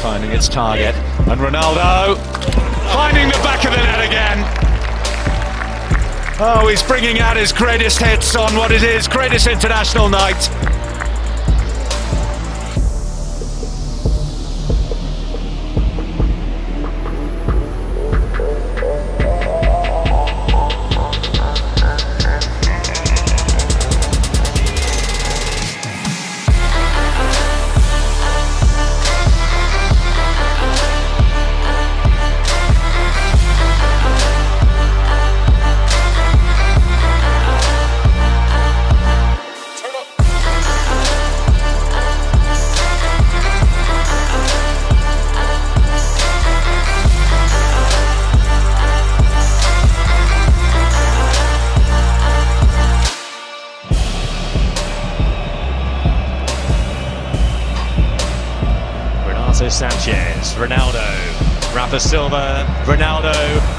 finding its target. And Ronaldo finding the back of the net again. Oh, he's bringing out his greatest hits on what it is, greatest international night. Sanches, Ronaldo, Rafa Silva, Ronaldo,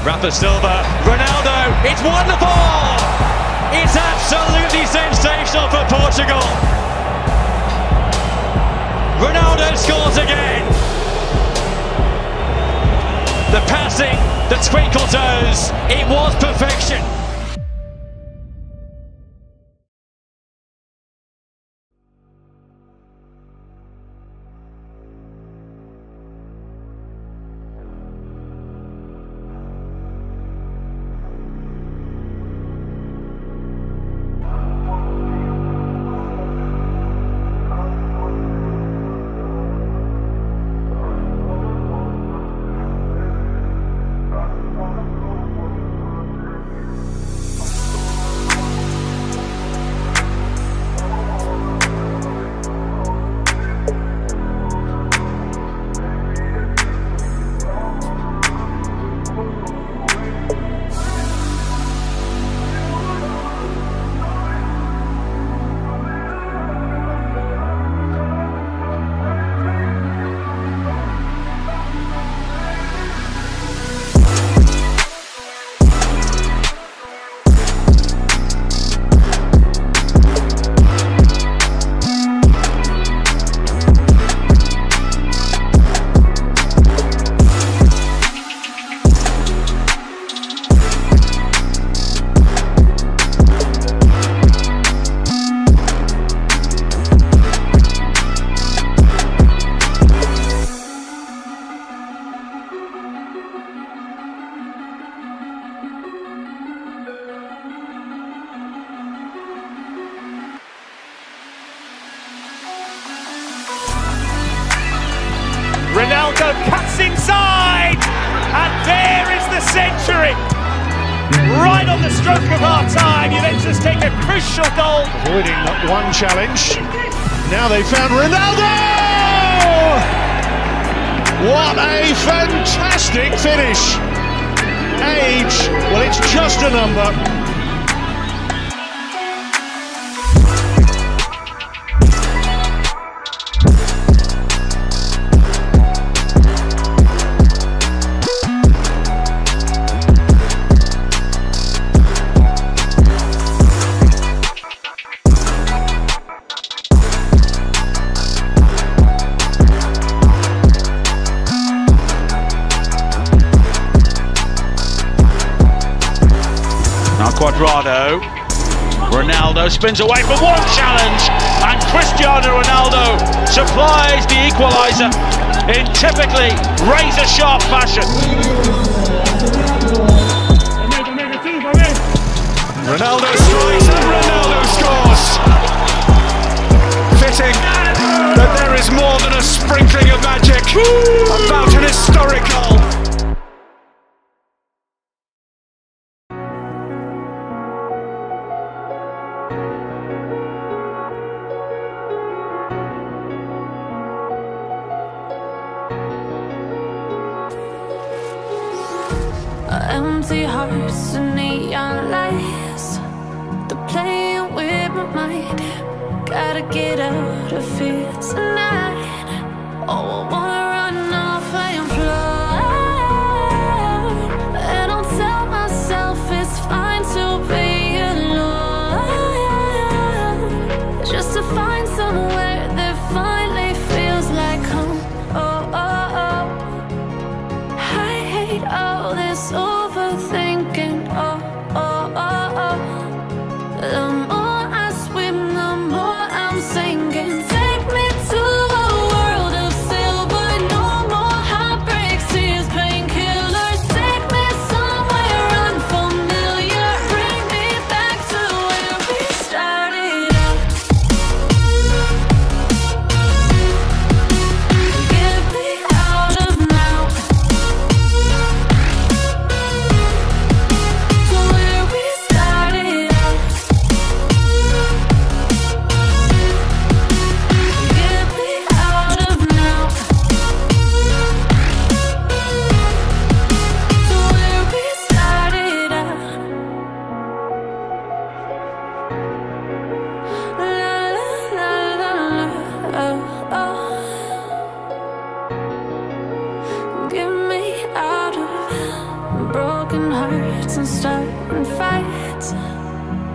Rafa Silva, Ronaldo. It's wonderful! It's absolutely sensational for Portugal. Ronaldo scores again. The passing, the twinkle toes, it was perfection. Found Ronaldo! What a fantastic finish! Age, well, it's just a number. Cuadrado. Ronaldo spins away for one challenge, and Cristiano Ronaldo supplies the equaliser in typically razor sharp fashion. Ronaldo strikes and Ronaldo scores. Fitting that there is more than a sprinkling Gotta get out of here tonight. Oh, I wanna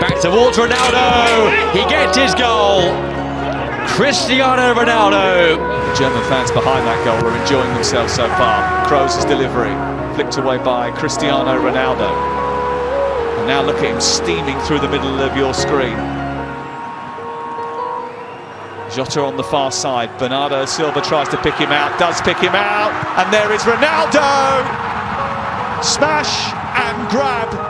Back towards Ronaldo. He gets his goal. Cristiano Ronaldo. German fans behind that goal are enjoying themselves so far. Kroos' delivery flicked away by Cristiano Ronaldo. And now look at him steaming through the middle of your screen. Jota on the far side. Bernardo Silva tries to pick him out, does pick him out, and there is Ronaldo! Smash and grab.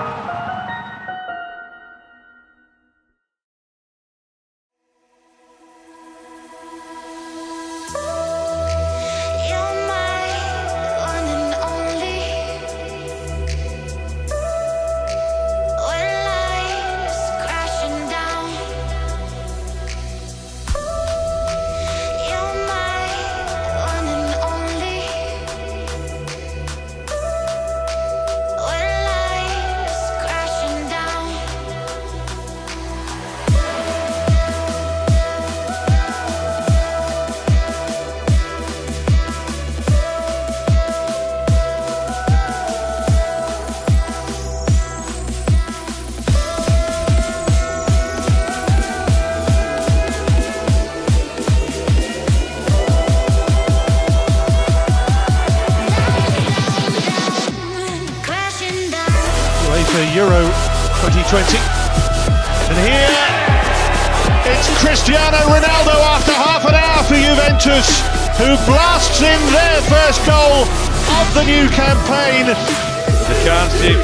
Cristiano Ronaldo after half an hour for Juventus, who blasts in their first goal of the new campaign. The chance to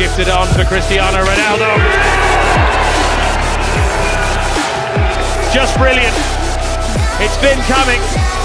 shift it on for Cristiano Ronaldo. Just brilliant. It's been coming.